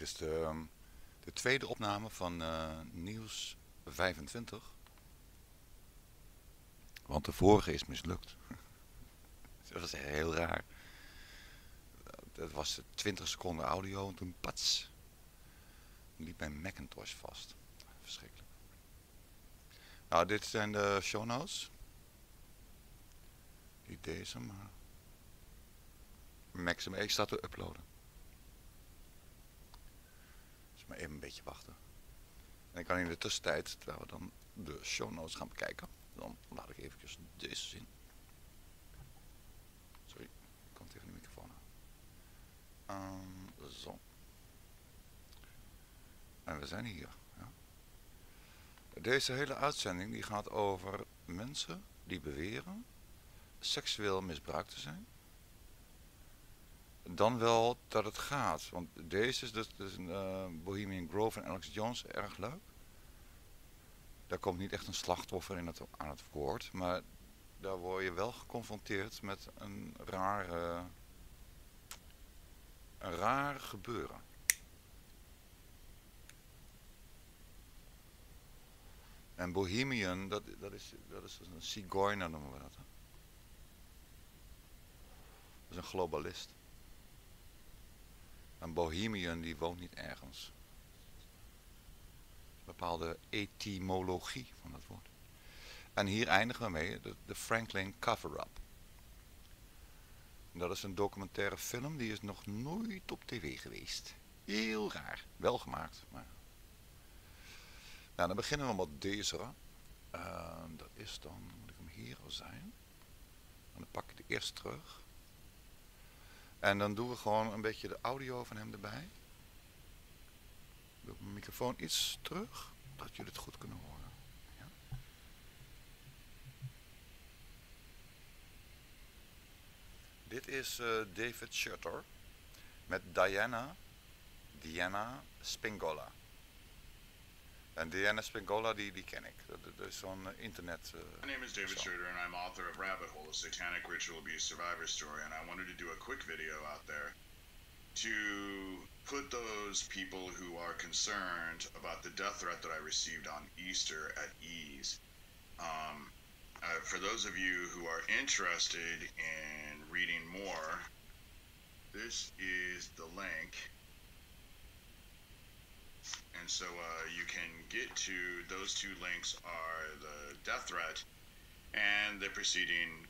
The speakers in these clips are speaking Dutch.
Dit is de, ehm, de tweede opname van eh, Nieuws 25. Want de vorige is mislukt. Dat was heel raar. Dat was 20 seconden audio en toen pats. Liep mijn Macintosh vast. Verschrikkelijk. Nou, dit zijn de show notes. Niet deze, maar... Maxim E staat te uploaden. Maar even een beetje wachten. En ik kan in de tussentijd, terwijl we dan de show notes gaan bekijken, dan laat ik eventjes deze zien. Sorry, ik kom tegen de microfoon aan. Um, zo. En we zijn hier. Ja. Deze hele uitzending die gaat over mensen die beweren seksueel misbruikt te zijn. Dan wel dat het gaat. Want deze is dus, dus een uh, Bohemian Grove en Alex Jones erg leuk. Daar komt niet echt een slachtoffer in het, aan het woord. Maar daar word je wel geconfronteerd met een rare, een raar gebeuren. En Bohemian, dat, dat, is, dat is een Sigeuner noemen we dat. Dat is een globalist. Een Bohemian die woont niet ergens. Een bepaalde etymologie van dat woord. En hier eindigen we mee, de, Franklin Cover-Up. Dat is een documentaire film, die is nog nooit op tv geweest. Heel raar. Wel gemaakt, maar... Nou, dan beginnen we met deze. Uh, dat is dan, moet ik hem hier al zijn. En dan pak ik de eerste terug. En dan doen we gewoon een beetje de audio van hem erbij. Ik doe mijn microfoon iets terug, dat jullie het goed kunnen horen. Dit is uh, David Shutter met Diana, Diana Spingola. En Diana Spingola, die, die ken ik. Dat, is zo'n uh, internet... Uh, My name is David Schroeder and I'm author of Rabbit Hole, a satanic ritual abuse survivor story, and I wanted to do a quick video out there to put those people who are concerned about the death threat that I received on Easter at ease. Um, uh, for those of you who are interested in reading more, this is the link and so uh, you can get to those two links are the death threat and the preceding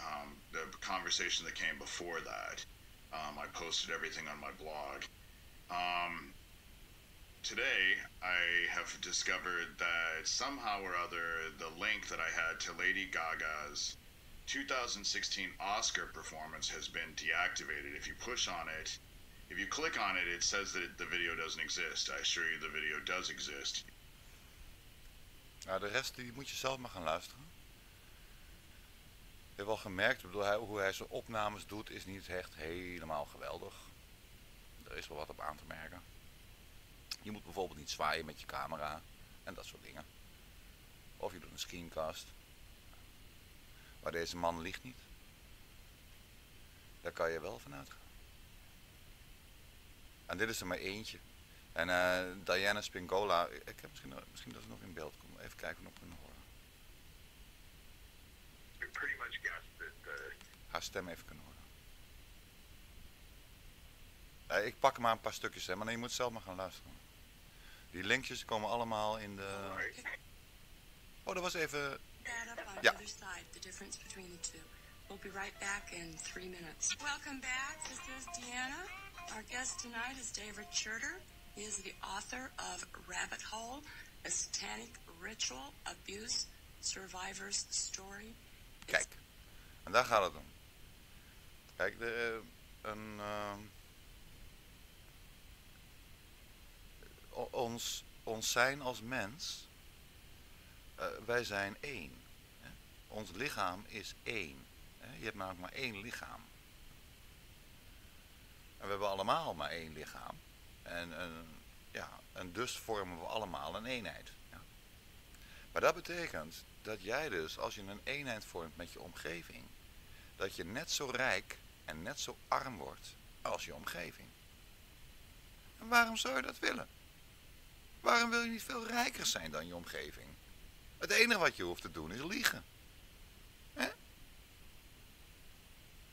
um, the conversation that came before that. Um, I posted everything on my blog. Um, today, I have discovered that somehow or other the link that I had to Lady Gaga's 2016 Oscar performance has been deactivated. If you push on it, if you click on it, it says that the video doesn't exist. I assure you the video does exist. Nou, de rest die moet je zelf maar gaan luisteren. Ik heb wel gemerkt, bedoel, hij, hoe hij zijn opnames doet is niet echt helemaal geweldig. Er is wel wat op aan te merken. Je moet bijvoorbeeld niet zwaaien met je camera en dat soort dingen. Of je doet een screencast. Maar deze man ligt niet. Daar kan je wel van uitgaan. En dit is er maar eentje. En uh, Diana Spingola, ik heb misschien, misschien dat ze nog in beeld komt. Even kijken of we kunnen horen. pretty much guessed that. Haar stem even kunnen horen. Uh, ik pak maar een paar stukjes, hè, maar nee, je moet zelf maar gaan luisteren. Die linkjes komen allemaal in de... Oh, dat was even... Ja. We'll be right back in three minutes. Welcome back. This is Deanna. Our guest tonight is David Schurter. He is the author of Rabbit Hole, a satanic ritual abuse survivor's story. Kijk, en daar gaat het om. Kijk, de, een, uh, ons, ons zijn als mens, uh, wij zijn één. Hè? Ons lichaam is één. Hè? Je hebt namelijk maar één lichaam. En we hebben allemaal maar één lichaam. En, ja, en dus vormen we allemaal een eenheid. Ja. Maar dat betekent dat jij dus, als je een eenheid vormt met je omgeving, dat je net zo rijk en net zo arm wordt als je omgeving. En waarom zou je dat willen? Waarom wil je niet veel rijker zijn dan je omgeving? Het enige wat je hoeft te doen is liegen. Hè?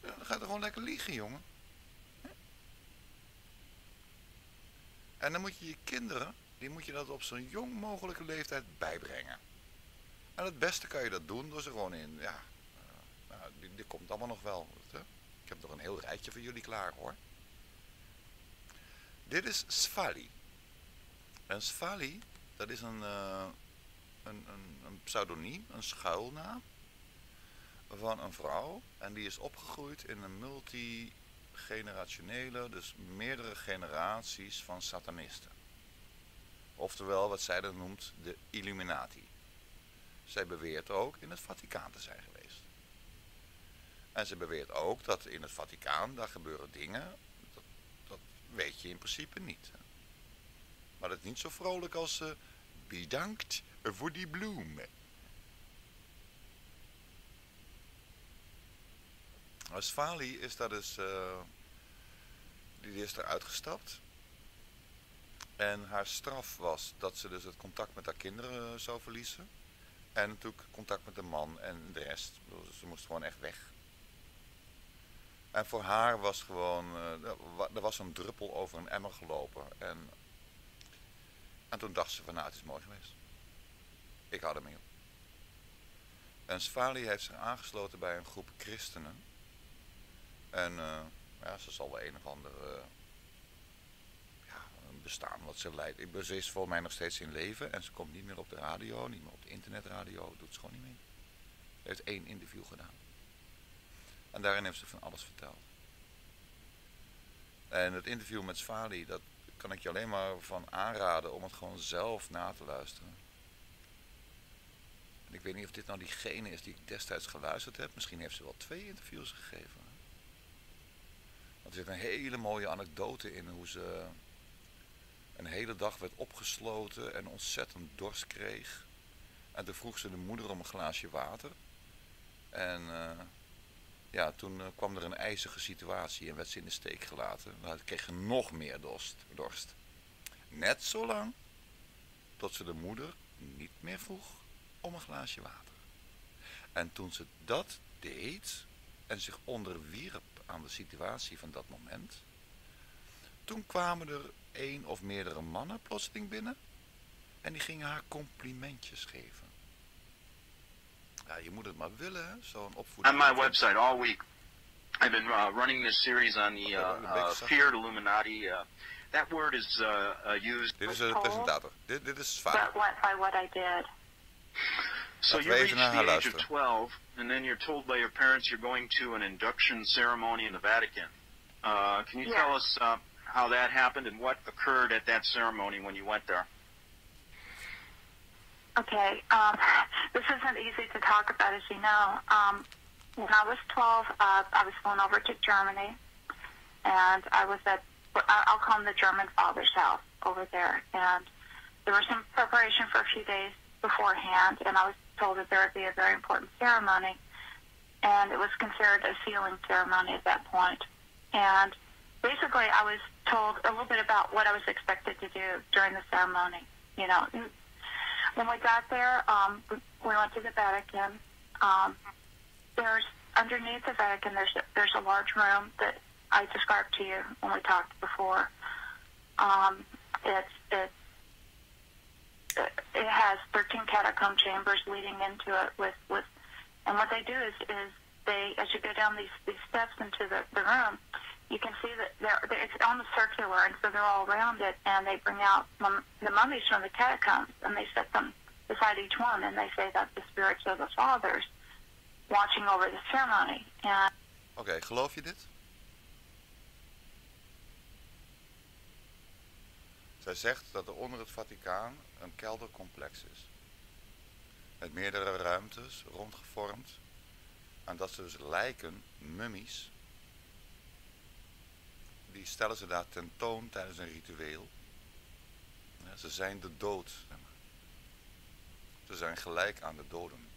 Dan gaat er gewoon lekker liegen, jongen. En dan moet je je kinderen, die moet je dat op zo'n jong mogelijke leeftijd bijbrengen. En het beste kan je dat doen door ze gewoon in, ja, uh, nou, die, komt allemaal nog wel. Ik heb nog een heel rijtje voor jullie klaar hoor. Dit is Svali. En Svali, dat is een, uh, een, een, een pseudoniem, een schuilnaam van een vrouw. En die is opgegroeid in een multigenerationele, dus meerdere generaties van satanisten. Oftewel wat zij dan noemt de Illuminati. Zij beweert ook in het Vaticaan te zijn geweest. En ze beweert ook dat in het Vaticaan, daar gebeuren dingen, dat, dat weet je in principe niet. Maar dat is niet zo vrolijk als uh, bedankt voor die bloemen. Asfali is dat dus, uh, die is eruit gestapt. En haar straf was dat ze dus het contact met haar kinderen uh, zou verliezen. En natuurlijk contact met de man en de rest. Ze moest gewoon echt weg. En voor haar was gewoon, uh, er was een druppel over een emmer gelopen. En, en toen dacht ze van nou het is mooi geweest. Ik hou ermee op. En Svali heeft zich aangesloten bij een groep christenen. En uh, ja, ze zal wel een of ander uh, ja, bestaan wat ze leidt. Ik, ze is volgens mij nog steeds in leven en ze komt niet meer op de radio, niet meer op de internetradio, doet ze gewoon niet meer. Ze heeft één interview gedaan. En daarin heeft ze van alles verteld. En het interview met Svali, dat kan ik je alleen maar van aanraden om het gewoon zelf na te luisteren. En ik weet niet of dit nou diegene is die ik destijds geluisterd heb. Misschien heeft ze wel twee interviews gegeven. Er zit een hele mooie anekdote in hoe ze een hele dag werd opgesloten en ontzettend dorst kreeg. En toen vroeg ze de moeder om een glaasje water. En uh, ja, toen uh, kwam er een ijzige situatie en werd ze in de steek gelaten. Dan kreeg ze nog meer dorst, dorst. Net zo lang tot ze de moeder niet meer vroeg om een glaasje water. En toen ze dat deed en zich onderwierp aan de situatie van dat moment, toen kwamen er één of meerdere mannen plotseling binnen en die gingen haar complimentjes geven. Ja, je moet het maar willen, zo'n opvoeding. On my website all week, I've been uh, running this series on the uh, uh, feared Illuminati. Uh, that word is uh, uh, used. Dit is de presentator. Dit, dit is But what, by what I did. So you reach the age of 12, and then you're told by your parents you're going to an induction ceremony in the Vatican. Uh, can you Yeah. tell us uh, how that happened and what occurred at that ceremony when you went there? Okay, um, this isn't easy to talk about, as you know. Um, when I was 12, uh, I was going over to Germany, and I was at, I- I'll call them the German father's house over there. And there was some preparation for a few days beforehand, and I was told that there would be a very important ceremony, and it was considered a sealing ceremony at that point. And basically, I was told a little bit about what I was expected to do during the ceremony. You know, when we got there, um, we we went to the Vatican. Um, there's underneath the Vatican. There's a, there's a large room that I described to you when we talked before. Um, it's it it has 13 catacomb chambers leading into it with with and what they do is is they as you go down these these steps into the, the room you can see that they're, they're it's almost circular and so they're all around it and they bring out mum, the mummies from the catacombs and they set them beside each one and they say that the spirits of the fathers watching over the ceremony and Oké, okay, geloof je? Zij zegt dat er onder het Vaticaan een keldercomplex is. Met meerdere ruimtes, rondgevormd. En dat ze dus lijken, mummies, die stellen ze daar tentoon tijdens een ritueel. Ze zijn de dood. Ze zijn gelijk aan de doden.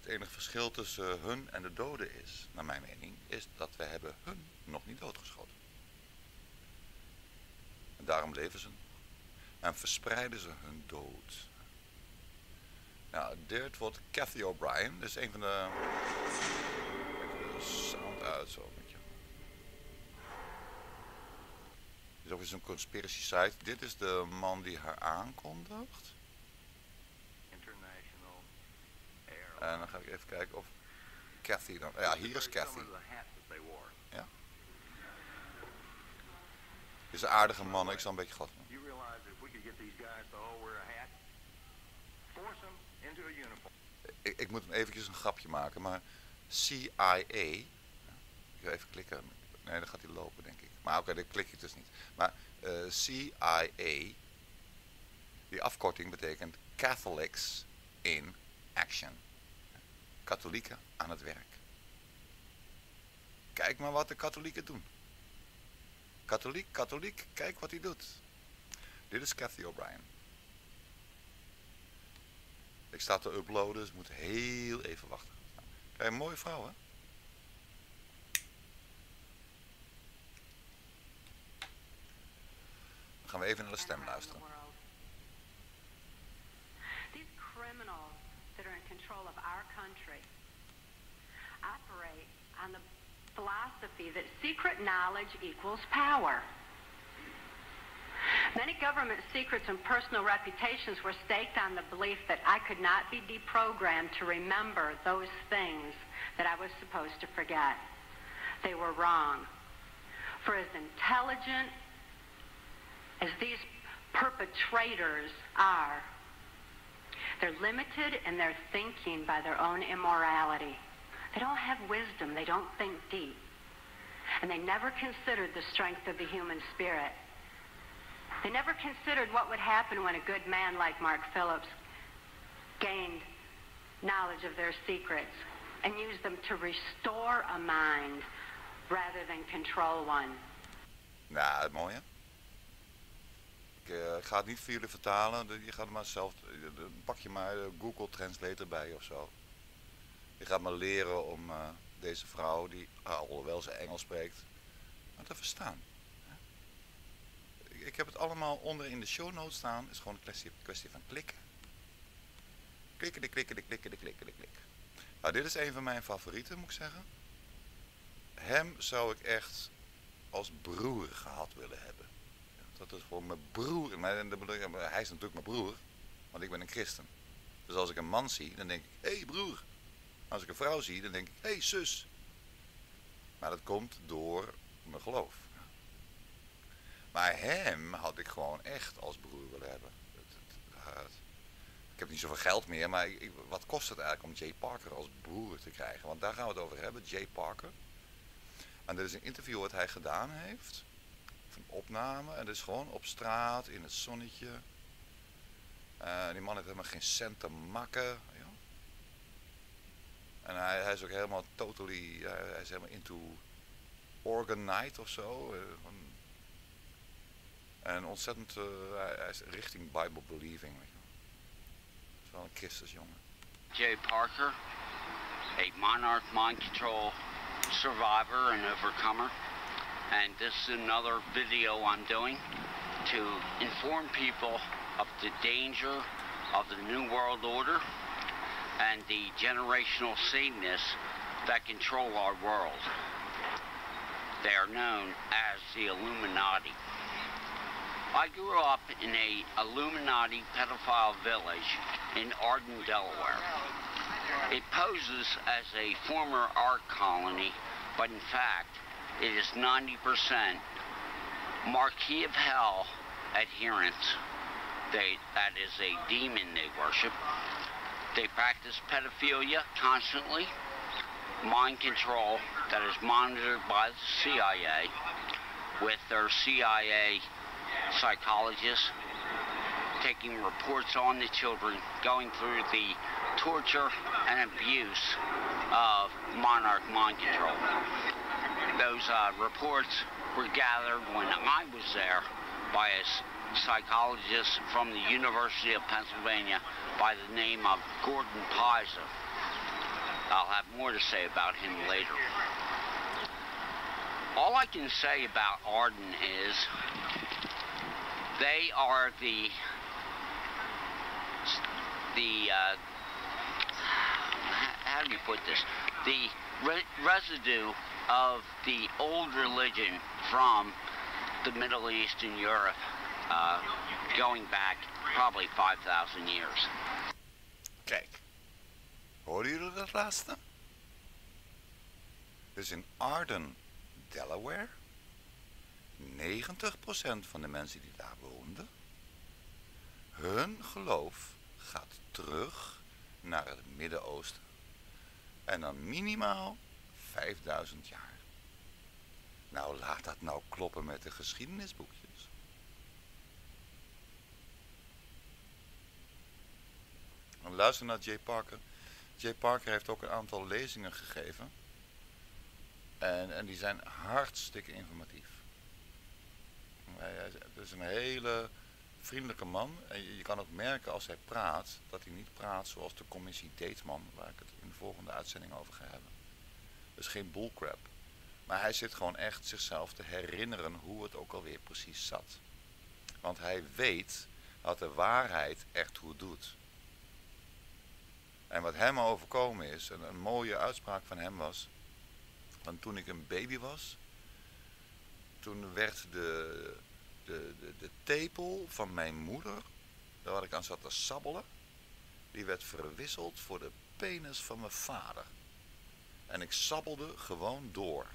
Het enige verschil tussen hun en de doden is, naar mijn mening, is dat we hebben hun nog niet doodgeschoten. Daarom leven ze. En verspreiden ze hun dood. Nou, dit wordt Cathy O'Brien. Dat is een van de... Even de sound uit zo. Dit is ook eens een conspiracy site. Dit is de man die haar aankondigt. En dan ga ik even kijken of Cathy dan... Ja, hier is Cathy. Ja. Is een aardige man, ik zal een beetje glad ik, ik moet hem eventjes een grapje maken, maar CIA... Ik ga even klikken. Nee, dan gaat hij lopen, denk ik. Maar oké, okay, dan klik ik dus niet. Maar uh, eh, CIA, die afkorting betekent Catholics in Action katholieken aan het werk. Kijk maar wat de katholieken doen. Katholiek, katholiek, kijk wat hij doet. Dit is Cathy O'Brien. Ik sta te uploaden, dus moet heel even wachten. Kijk, een mooie vrouw, hè? Dan gaan we even naar de stem luisteren. Philosophy that secret knowledge equals power. Many government secrets and personal reputations were staked on the belief that I could not be deprogrammed to remember those things that I was supposed to forget. They were wrong. For as intelligent as these perpetrators are, they're limited in their thinking by their own immorality. They don't have wisdom. They don't think deep. And they never considered the strength of the human spirit. They never considered what would happen when a good man like Mark Phillips gained knowledge of their secrets and used them to restore a mind rather than control one. Nou, mooi hè? Ik uh, ga het niet voor jullie vertalen. Je gaat maar zelf, pak je maar Google Translate erbij of zo. Je gaat maar leren om uh, deze vrouw, die alhoewel ze Engels spreekt, te verstaan. Ik heb het allemaal onder in de show notes staan. Is gewoon een kwestie, van klikken. Klikken, de klikken, de klikken, de klikken, de klikken. Nou, dit is een van mijn favorieten, moet ik zeggen. Hem zou ik echt als broer gehad willen hebben. Dat is gewoon mijn broer. hij is natuurlijk mijn broer, want ik ben een christen. Dus als ik een man zie, dan denk ik, hé hey, broer. Als ik een vrouw zie, dan denk ik, hé hey, zus. Maar dat komt door mijn geloof. Maar hem had ik gewoon echt als broer willen hebben. ik heb niet zoveel geld meer, maar ik, wat kost het eigenlijk om Jay Parker als broer te krijgen? Want daar gaan we het over hebben, Jay Parker. En dit is een interview wat hij gedaan heeft. Van opname. En dat is gewoon op straat, in het zonnetje. Uh, die man heeft helemaal geen cent te makken. En hij, hij is ook helemaal totally, hij is helemaal into Organ Night of zo. Uh, en ontzettend, uh, hij, is richting Bible believing. Weet je. is wel een christensjongen. Jay Parker, a monarch mind control survivor and overcomer. And this is another video I'm doing to inform people of the danger of the New World Order and the generational Satanists that control our world. They are known as the Illuminati. I grew up in a Illuminati pedophile village in Arden, Delaware. It poses as a former art colony, but in fact, it is 90% Marquis of Hell adherents. They, that is a demon they worship. They practice pedophilia constantly, mind control that is monitored by the CIA with their CIA psychologists taking reports on the children, going through the torture and abuse of monarch mind control. Those uh, reports were gathered when I was there by a psychologist from the University of Pennsylvania by the name of Gordon Pizer. I'll have more to say about him later. All I can say about Arden is they are the the uh, how do you put this? The re residue of the old religion from the Middle East and Europe, uh, going back probably 5,000 years. Kijk, hoorden jullie dat laatste? Dus in Arden, Delaware, 90% van de mensen die daar woonden, hun geloof gaat terug naar het Midden-Oosten. En dan minimaal 5000 jaar. Nou, laat dat nou kloppen met de geschiedenisboekjes. En luister naar Jay Parker. Jay Parker heeft ook een aantal lezingen gegeven. En, en die zijn hartstikke informatief. Het is een hele vriendelijke man. En je, je, kan ook merken als hij praat, dat hij niet praat zoals de commissie Deetman, waar ik het in de volgende uitzending over ga hebben. Dus geen bullcrap. Maar hij zit gewoon echt zichzelf te herinneren hoe het ook alweer precies zat. Want hij weet dat de waarheid echt goed doet. En wat hem overkomen is, en een mooie uitspraak van hem was, want toen ik een baby was, toen werd de, de, de, de tepel van mijn moeder, waar ik aan zat te sabbelen, die werd verwisseld voor de penis van mijn vader. En ik sabbelde gewoon door.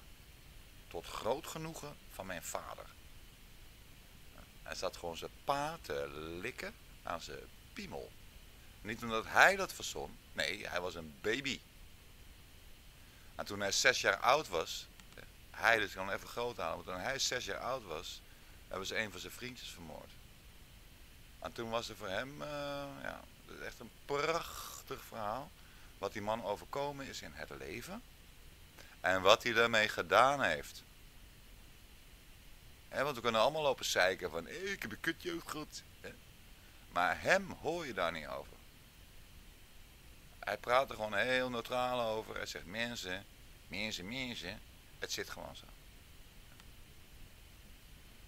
Tot groot genoegen van mijn vader. Hij zat gewoon zijn pa te likken aan zijn piemel. Niet omdat hij dat verzon. Nee, hij was een baby. En toen hij zes jaar oud was. Hij, dus gewoon even groot halen. Maar toen hij zes jaar oud was. Hebben ze een van zijn vriendjes vermoord. En toen was er voor hem. Uh, ja, echt een prachtig verhaal. Wat die man overkomen is in het leven. En wat hij daarmee gedaan heeft. want we kunnen allemaal lopen zeiken van, hey, ik heb een kutjeugd goed. Maar hem hoor je daar niet over. Hij praat er gewoon heel neutraal over. Hij zegt mensen, mensen, mensen. Het zit gewoon zo.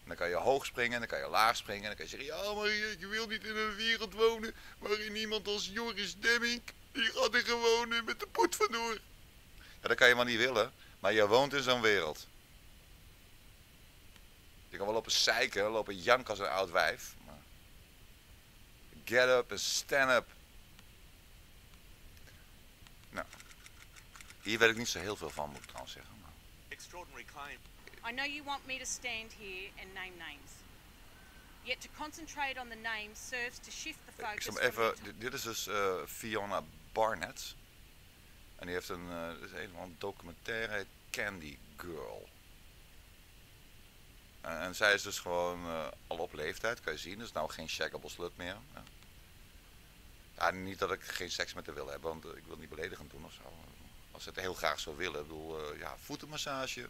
Dan kan je hoog springen, dan kan je laag springen. En dan kan je zeggen, ja maar je wil niet in een wereld wonen waarin iemand als Joris Demming, die gaat er gewoon met de poet vandoor. Ja, dat kan je maar niet willen. Maar je woont in zo'n wereld. Je kan wel lopen zeiken, lopen jank als een oud wijf. Maar get up and stand up. Hier weet ik niet zo heel veel van, moet ik trouwens zeggen. Maar. Extraordinary climb. I know you want me to stand here and name names. Yet to concentrate on the names serves to shift the focus. Ik zal even, dit is dus uh, Fiona Barnett. En die heeft een, uh, is een van een documentaire, Candy Girl. En, en, zij is dus gewoon uh, al op leeftijd, kan je zien. Dus nou geen shaggable slut meer. Ja. ja. niet dat ik geen seks met haar wil hebben, want ik wil niet beledigend doen of zo. Als ze het heel graag zou willen, ik bedoel, uh, ja, voetenmassage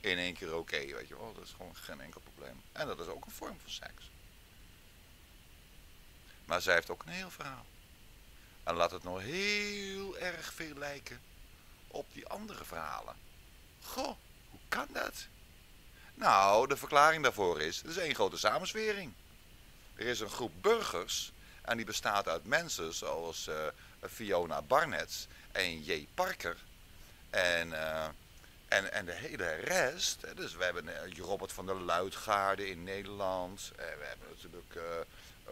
in één keer oké, weet je wel. Dat is gewoon geen enkel probleem. En dat is ook een vorm van seks. Maar zij heeft ook een heel verhaal. En laat het nog heel erg veel lijken op die andere verhalen. Goh, hoe kan dat? Nou, de verklaring daarvoor is, het is één grote samenswering. Er is een groep burgers en die bestaat uit mensen zoals uh, Fiona Barnett en J. Parker. En, uh, en, en de hele rest, dus we hebben uh, Robert van der Luitgaarde in Nederland. we hebben natuurlijk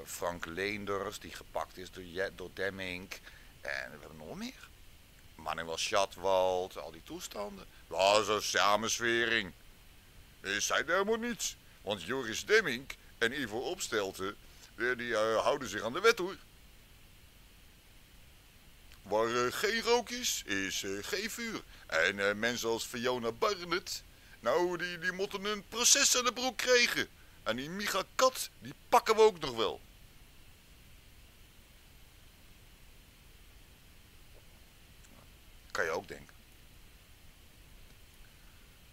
Frank Leenders, die gepakt is door, door Demming. En we hebben nog meer. Manuel Schatwald, al die toestanden. Dat is een samenswering. Is zei helemaal niets. Want Joris Demming en Ivo Opstelten, die, houden zich aan de wet hoor. Waar uh, geen rook is, is uh, geen vuur. En mensen als Fiona Barnett, nou die, die moeten een proces aan de broek krijgen. En die Micha Kat, die pakken we ook nog wel. Kan je ook denken.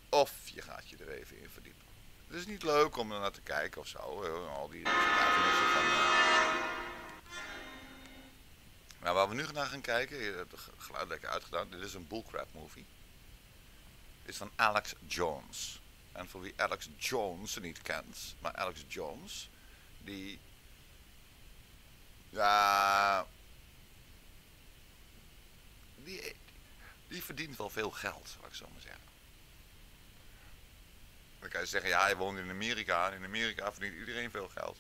Of je gaat je er even in verdiepen. Het is niet leuk om er naar te kijken of zo. Al die getuigenissen van... Uh... Nou, waar we nu naar gaan kijken, je hebt het geluid lekker uitgedaan. Dit is een bullcrap movie. Dit is van Alex Jones. En voor wie Alex Jones niet kent, maar Alex Jones die... Ja... Die, die verdient wel veel geld, wat ik zo maar zeggen. Dan kan je zeggen, ja, hij woont in Amerika. En in Amerika verdient iedereen veel geld.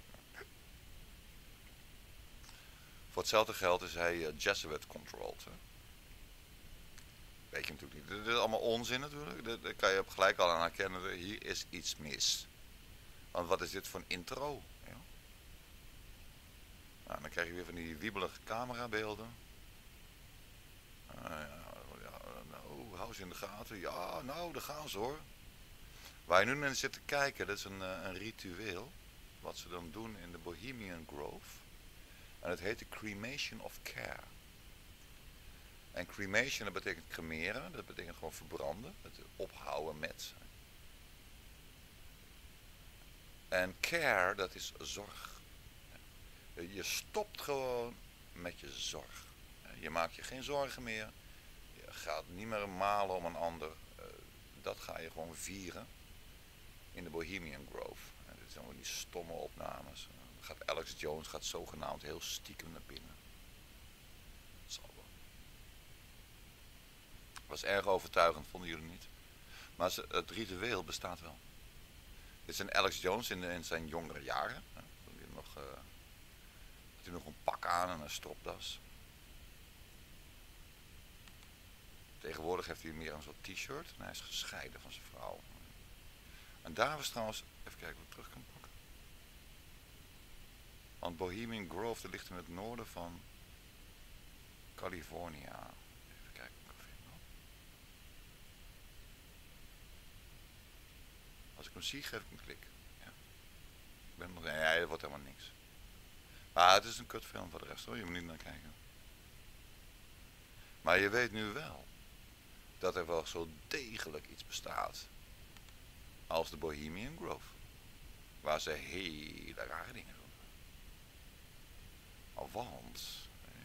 Voor hetzelfde geld is hij uh, Jesuit controlled. Weet je natuurlijk niet. Dit is allemaal onzin natuurlijk. Daar kan je op gelijk al aan herkennen. Hier is iets mis. Want wat is dit voor een intro? Ja. Nou, dan krijg je weer van die wiebelige camerabeelden. Uh, ja, nou, hou ze in de gaten. Ja, nou, daar gaan ze hoor. Waar je nu naar zit te kijken, dat is een, eh, een ritueel. Wat ze dan doen in de Bohemian Grove. En het heet de Cremation of Care. En cremation, dat betekent cremeren. Dat betekent gewoon verbranden. Het ophouden met. En care, dat is zorg. Je stopt gewoon met je zorg. Je maakt je geen zorgen meer. Je gaat niet meer malen om een ander. Eh, dat ga je gewoon vieren in de Bohemian Grove. dit zijn wel die stomme opnames. Gaat Alex Jones gaat zogenaamd heel stiekem naar binnen. Zal wel. Was erg overtuigend, vonden jullie niet? Maar het ritueel bestaat wel. Dit een Alex Jones in, zijn jongere jaren. Toen hij nog, hij nog een pak aan en een stropdas. Tegenwoordig heeft hij meer een soort t-shirt en hij is gescheiden van zijn vrouw. En daar was trouwens, even kijken of ik terug kan. Want Bohemian Grove ligt in het noorden van California. Even kijken of ik hem Als ik hem zie, geef ik een klik. Ja. Ik ben nog, nee, het wordt helemaal niks. Maar het is een kutfilm voor de rest hoor, je moet niet naar kijken. Maar je weet nu wel dat er wel zo degelijk iets bestaat als de Bohemian Grove. Waar ze hele rare dingen. Want,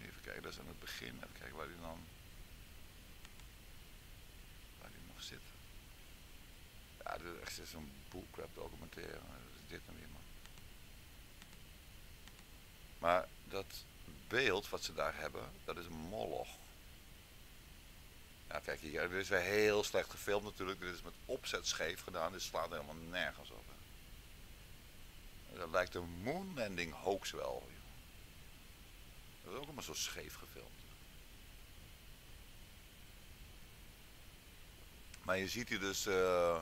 even kijken, dat is aan het begin. Even kijken waar die dan... Waar die nog zit. Ja, dit is echt zo'n bullcrap documentaire. is dit nou weer, man. Maar dat beeld wat ze daar hebben, dat is een moloch. Ja, kijk hier, dit is weer heel slecht gefilmd natuurlijk. Dit is met opzet scheef gedaan. Dit slaat helemaal nergens op. Dat lijkt een moonlanding hoax wel. Dat is ook allemaal zo scheef gefilmd. Maar je ziet hier dus uh,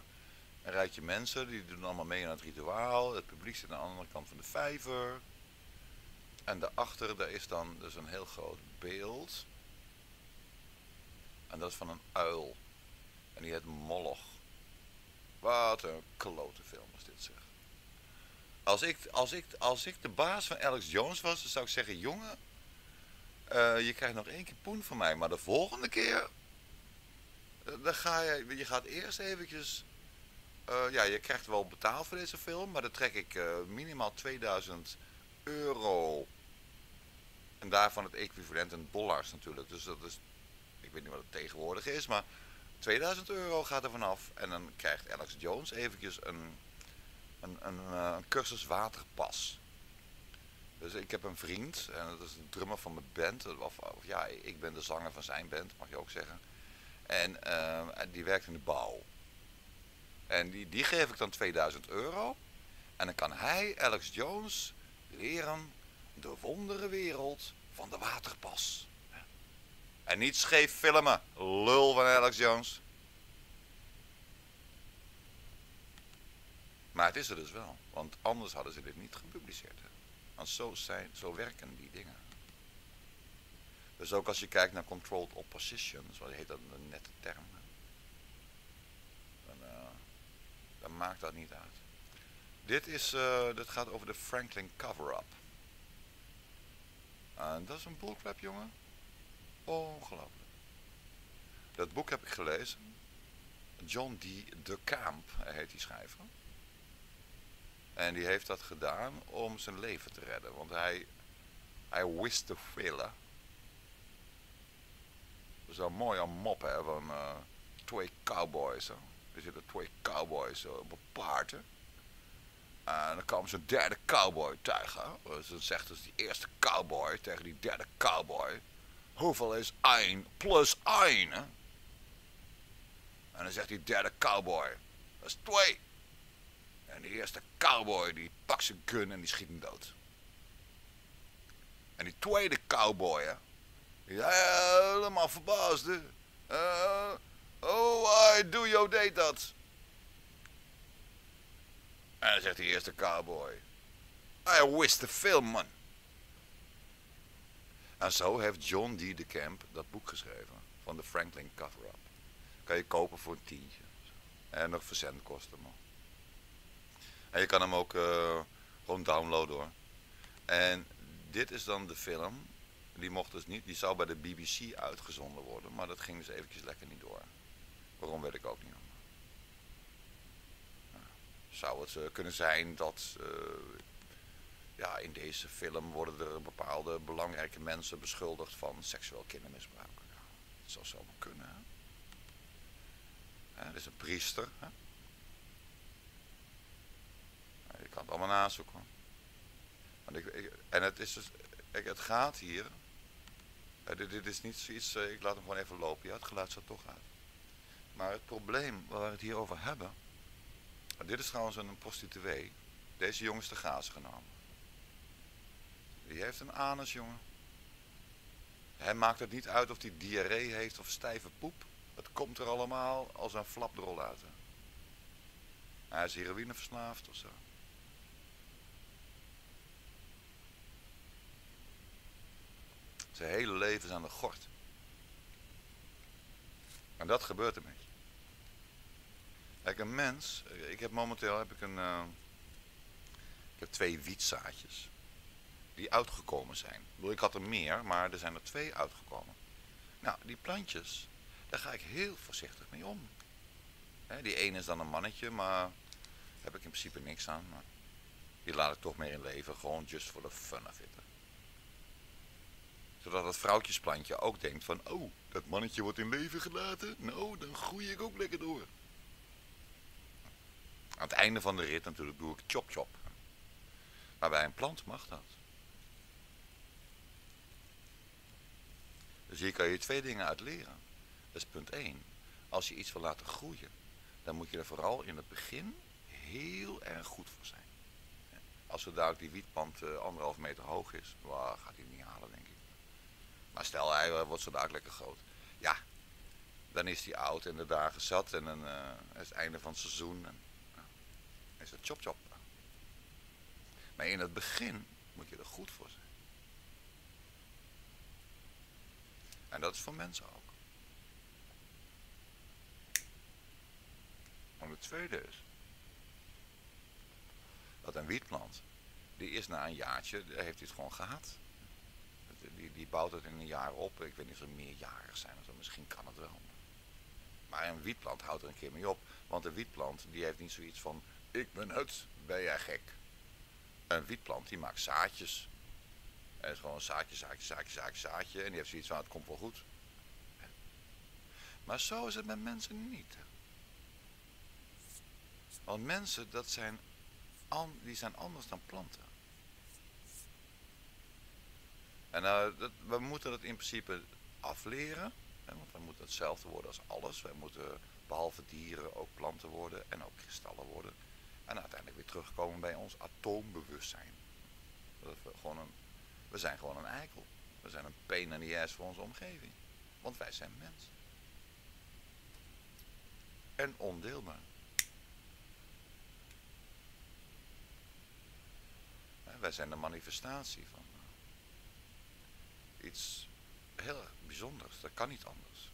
een rijtje mensen. Die doen allemaal mee aan het rituaal. Het publiek zit aan de andere kant van de vijver. En daarachter daar is dan dus een heel groot beeld en dat is van een uil. En die heet Moloch. Wat een klote film is dit zeg. Als ik, als, ik, als ik de baas van Alex Jones was, dan zou ik zeggen, jongen, uh, je krijgt nog één keer poen van mij, maar de volgende keer, uh, dan ga je, je gaat eerst eventjes, uh, ja, je krijgt wel betaald voor deze film, maar dan trek ik minimaal 2000 euro. En daarvan het equivalent in dollars natuurlijk, dus dat is ik weet niet wat het tegenwoordig is, maar 2000 euro gaat er vanaf. En dan krijgt Alex Jones eventjes een, een, een, eh, een cursus waterpas. Dus ik heb een vriend, en dat is een drummer van mijn band. Of, ja, ik ben de zanger van zijn band, mag je ook zeggen. En uh, die werkt in de bouw. En die, die geef ik dan 2000 euro. En dan kan hij, Alex Jones, leren de wondere wereld van de waterpas. En niet scheef filmen. Lul van Alex Jones. Maar het is er dus wel. Want anders hadden ze dit niet gepubliceerd. Want zo, zijn, zo werken die dingen. Dus ook als je kijkt naar controlled opposition, zo heet dat een nette term. Dan, uh, dan maakt dat niet uit. Dit, is, uh, dit gaat over de Franklin cover-up. En dat is een bullcrap, jongen. Ongelooflijk. Dat boek heb ik gelezen. John D. de Camp heet die schrijver. En die heeft dat gedaan om zijn leven te redden. Want hij, hij wist te villen. Dat is wel mooi aan mop hè, van uh, twee cowboys. Hè. Er zitten twee cowboys op een paard. En dan kwam zo'n derde cowboy tegen. Dus dan zegt dus die eerste cowboy tegen die derde cowboy. Hoeveel is 1 plus 1? En dan zegt die derde cowboy. Dat is 2. En die eerste cowboy die pakt zijn gun en die schiet hem dood. En die tweede cowboy, hè, die helemaal verbaasd. Uh, oh, I do you deed dat. En dan zegt die eerste cowboy. I wist the film, man. En zo heeft John D. de Camp dat boek geschreven. Van de Franklin Cover-Up. Kan je kopen voor een tientje. En nog verzendkosten, man. En je kan hem ook uh, gewoon downloaden hoor. En dit is dan de film. Die mocht dus niet. Die zou bij de BBC uitgezonden worden. Maar dat ging dus eventjes lekker niet door. Waarom weet ik ook niet. Nou, zou het uh, kunnen zijn dat... Uh, ja, in deze film worden er bepaalde belangrijke mensen beschuldigd van seksueel kindermisbruik. Ja, dat zou zomaar kunnen. Hè? Er is een priester. Hè? Je kan het allemaal nazoeken. Want ik, en het is dus, het gaat hier. Dit, dit, is niet zoiets, eh, ik laat hem gewoon even lopen. Ja, het geluid staat toch uit. Maar het probleem waar we het hier over hebben. Dit is trouwens een prostituee. Deze jongen is te gaas genomen. Die heeft een anus, jongen. Hij maakt het niet uit of hij diarree heeft of stijve poep. Het komt er allemaal als een flapdrol uit. Hij is heroïne verslaafd of zo. Zijn hele leven is aan de gort. En dat gebeurt beetje. Kijk, een mens, ik heb momenteel heb ik een, uh, ik heb twee wietzaadjes die uitgekomen zijn. Ik, ik had er meer, maar er zijn er twee uitgekomen. Nou, die plantjes, daar ga ik heel voorzichtig mee om. die ene is dan een mannetje, maar heb ik in principe niks aan. Maar die laat ik toch meer in leven, gewoon just for the fun of it. Zodat het vrouwtjesplantje ook denkt van, oh, dat mannetje wordt in leven gelaten, nou, dan groei ik ook lekker door. Aan het einde van de rit natuurlijk doe ik chop chop. Maar bij een plant mag dat. Dus hier kan je twee dingen uit leren. Dat is punt 1. Als je iets wil laten groeien, dan moet je er vooral in het begin heel erg goed voor zijn. Als dadelijk die wietpand uh, anderhalf meter hoog is, well, gaat hij niet. Maar stel hij uh, wordt zo dadelijk lekker groot. Ja, dan is hij oud en de dagen zat en dan uh, is het einde van het seizoen. En, is het chop chop. Maar in het begin moet je er goed voor zijn. En dat is voor mensen ook. En het tweede is dat een wietplant, die is na een jaartje, heeft hij het gewoon gehad. Die, die bouwt het in een jaar op. Ik weet niet of er meerjarig zijn of zo, misschien kan het wel. Maar een wietplant houdt er een keer mee op. Want een wietplant die heeft niet zoiets van, ik ben het, ben jij gek. Een wietplant die maakt zaadjes het is gewoon zaadje, zaadje, zaadje, zaadje, zaadje. En die heeft zoiets van, het komt wel goed. Maar zo is het met mensen niet. Want mensen, dat zijn, die zijn anders dan planten. En uh, dat, we moeten dat in principe afleren. Hè, want we moeten hetzelfde worden als alles. Wij moeten behalve dieren ook planten worden en ook kristallen worden. En uiteindelijk weer terugkomen bij ons atoombewustzijn. Dat we gewoon een we zijn gewoon een eikel. We zijn een pain in the ass voor onze omgeving. Want wij zijn mensen. En ondeelbaar. Wij zijn de manifestatie van iets heel bijzonders. Dat kan niet anders.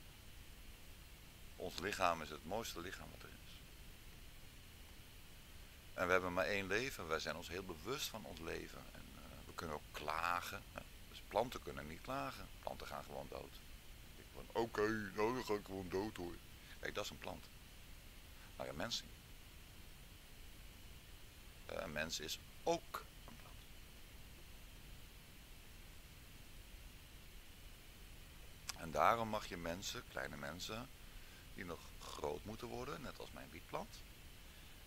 Ons lichaam is het mooiste lichaam wat er is. En we hebben maar één leven. Wij zijn ons heel bewust van ons leven kunnen ook klagen. Dus planten kunnen niet klagen. Planten gaan gewoon dood. Ik van, oké, nou dan ga ik gewoon dood hoor. Kijk, dat is een plant. Maar een mens niet. Eh, een mens is ook een plant. En daarom mag je mensen, kleine mensen, die nog groot moeten worden, net als mijn wietplant,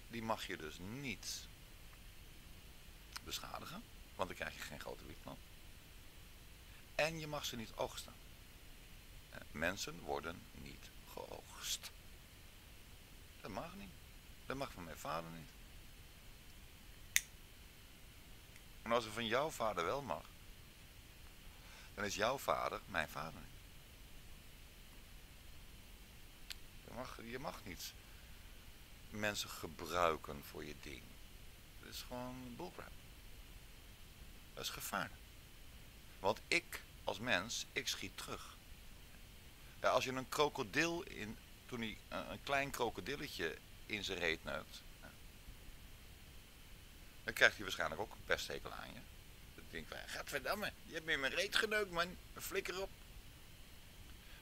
die mag je dus niet beschadigen, want dan krijg je geen grote wietplant. En je mag ze niet oogsten. Eh, mensen worden niet geoogst. Dat mag niet. Dat mag van mijn vader niet. En als het van jouw vader wel mag, dan is jouw vader mijn vader niet. Je je mag niet mensen gebruiken voor je ding. Dat is gewoon bullcrap. Dat is gevaarlijk. Want ik, als mens, ik schiet terug. Ja, als je een krokodil in, toen hij een, klein krokodilletje in zijn reet neukt, dan krijgt hij waarschijnlijk ook een pesthekel aan je. Dan denk je, gadverdamme, je hebt me in mijn reet geneukt man, flikker op.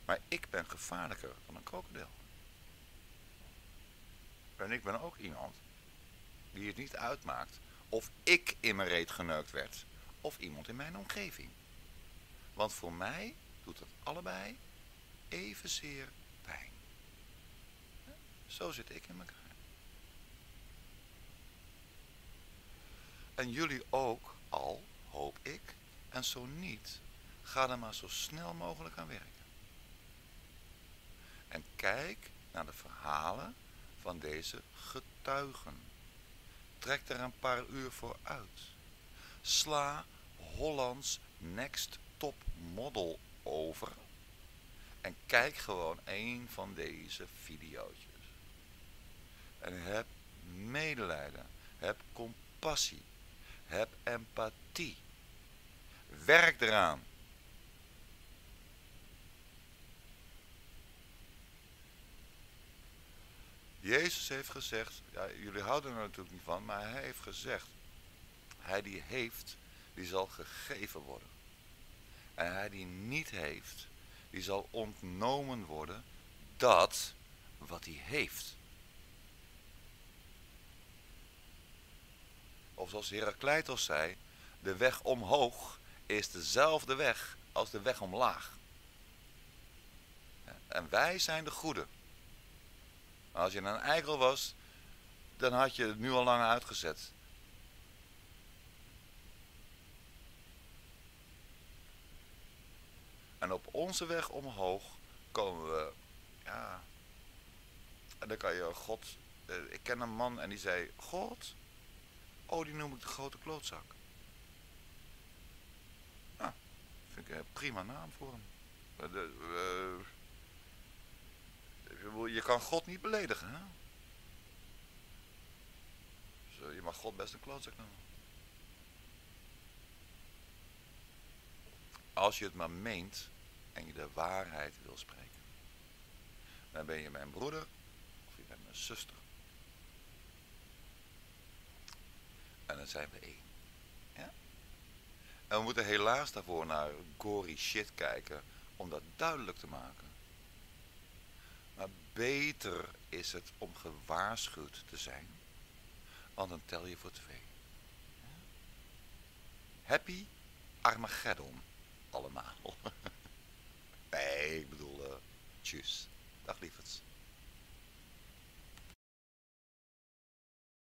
Maar ik ben gevaarlijker dan een krokodil. En ik ben ook iemand die het niet uitmaakt of ik in mijn reet geneukt werd of iemand in mijn omgeving. Want voor mij doet het allebei evenzeer pijn. Zo zit ik in elkaar. En jullie ook al, hoop ik. En zo niet, ga er maar zo snel mogelijk aan werken. En kijk naar de verhalen van deze getuigen. Trek er een paar uur voor uit. Sla Hollands Next Top Model over. En kijk gewoon een van deze video's. En heb medelijden. Heb compassie. Heb empathie. Werk eraan. Jezus heeft gezegd, ja, jullie houden er natuurlijk niet van, maar hij heeft gezegd, hij die heeft, die zal gegeven worden. En hij die niet heeft, die zal ontnomen worden dat wat hij heeft. Of zoals Herakleitos zei, de weg omhoog is dezelfde weg als de weg omlaag. En wij zijn de goede. Als je een eikel was, dan had je het nu al lang uitgezet. En op onze weg omhoog komen we, ja, en dan kan je God, eh, ik ken een man en die zei, God, oh die noem ik de grote klootzak. Nou, vind ik een prima naam voor hem. De, uh, je kan God niet beledigen, hè? Je mag God best een klootzak noemen. Als je het maar meent en je de waarheid wil spreken. Dan ben je mijn broeder of je bent mijn zuster. En dan zijn we één. Ja? En we moeten helaas daarvoor naar gory shit kijken om dat duidelijk te maken. Beter is het om gewaarschuwd te zijn, want dan tel je voor twee. Happy Armageddon allemaal. nee, ik bedoel, uh, tjus. Dag lieverds.